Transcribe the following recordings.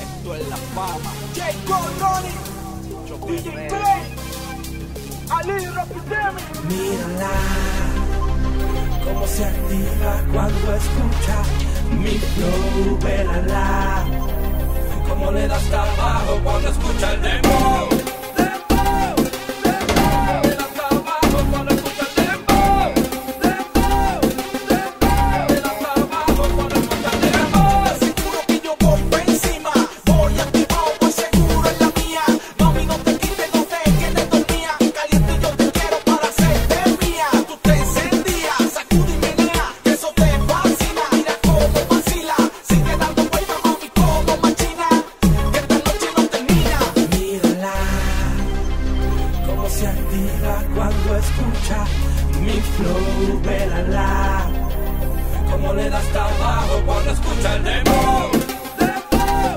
Esto es la fama. J. Ronnie. DJ Play. Ali Rapidemi. Mírala. Cómo se activa cuando escucha mi flow. Vélala. Cómo le das trabajo cuando escucha el demo. cuando escucha mi flow, vela la como le das trabajo cuando escucha el demo de boh,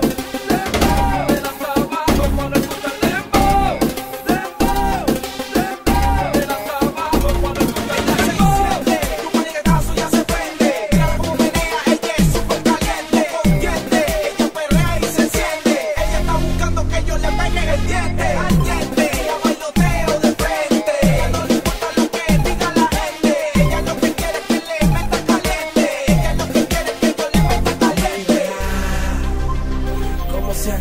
de boh, le trabajo cuando escucha el demo de boh, de boh, le trabajo cuando escucha el demo, de ya se siente, tu mariquetazo ya se fuente, mira como que diga, el que es súper caliente, Ella que es perre y se siente, Ella está buscando que yo le pegue el diente.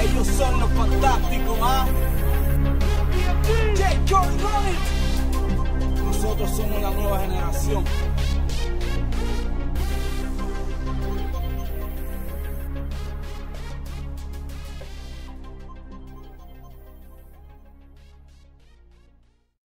Ellos son los fantásticos, ¿ah? Nosotros somos la nueva generación.